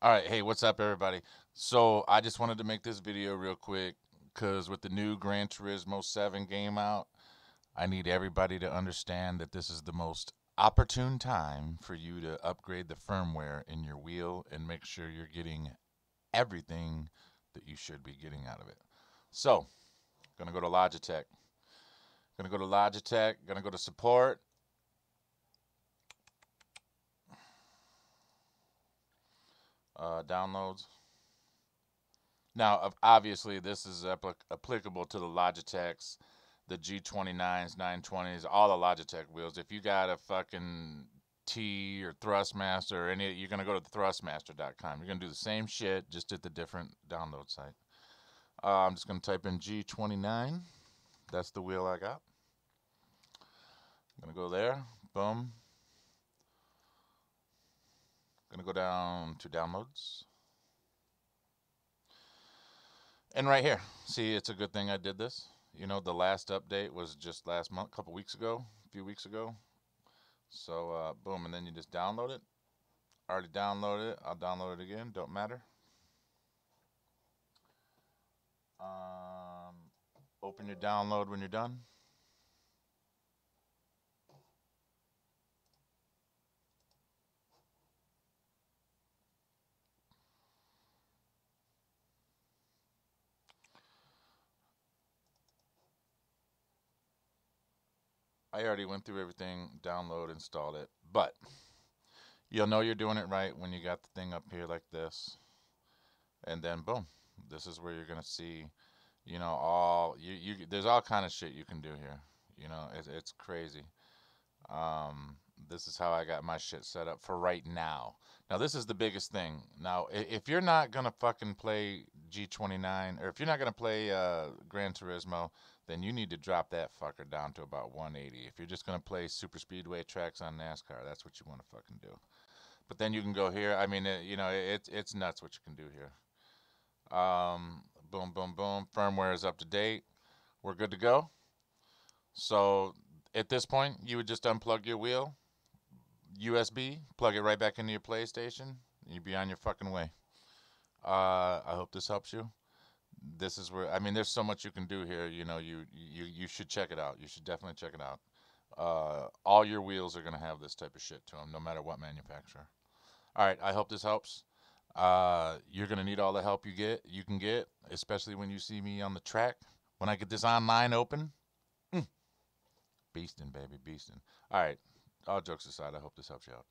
All right, hey, what's up, everybody? So I just wanted to make this video real quick because with the new Gran Turismo 7 game out, I need everybody to understand that this is the most opportune time for you to upgrade the firmware in your wheel and make sure you're getting everything that you should be getting out of it. So, gonna go to Logitech. Gonna go to Logitech, gonna go to support, uh, downloads. Now, obviously, this is applicable to the Logitechs, the G29s, 920s, all the Logitech wheels. If you got a fucking T or Thrustmaster or any, you're gonna go to thrustmaster.com. You're gonna do the same shit, just at the different download site. Uh, I'm just gonna type in G29. That's the wheel I got. I'm gonna go there. Boom. Gonna go down to downloads. And right here, see, it's a good thing I did this. You know, the last update was just last month, a couple weeks ago, a few weeks ago. So, uh, boom, and then you just download it. I Already downloaded it. I'll download it again. Don't matter. Um, open your download when you're done. I already went through everything, download, installed it, but you'll know you're doing it right when you got the thing up here like this. And then boom, this is where you're going to see, you know, all, you, you, there's all kind of shit you can do here. You know, it's, it's crazy. Um, this is how I got my shit set up for right now. Now, this is the biggest thing. Now, if you're not going to fucking play G29, or if you're not going to play uh, Gran Turismo, then you need to drop that fucker down to about 180. If you're just going to play super speedway tracks on NASCAR, that's what you want to fucking do. But then you can go here. I mean, it, you know, it's it's nuts what you can do here. Um, boom, boom, boom. Firmware is up to date. We're good to go. So at this point, you would just unplug your wheel, USB, plug it right back into your PlayStation, and you'd be on your fucking way. Uh, I hope this helps you this is where I mean, there's so much you can do here. You know, you you you should check it out. You should definitely check it out. Uh, all your wheels are gonna have this type of shit to them, no matter what manufacturer. All right, I hope this helps. Uh, you're gonna need all the help you get, you can get, especially when you see me on the track. When I get this online open, mm, beasting, baby, beasting. All right, all jokes aside, I hope this helps you out.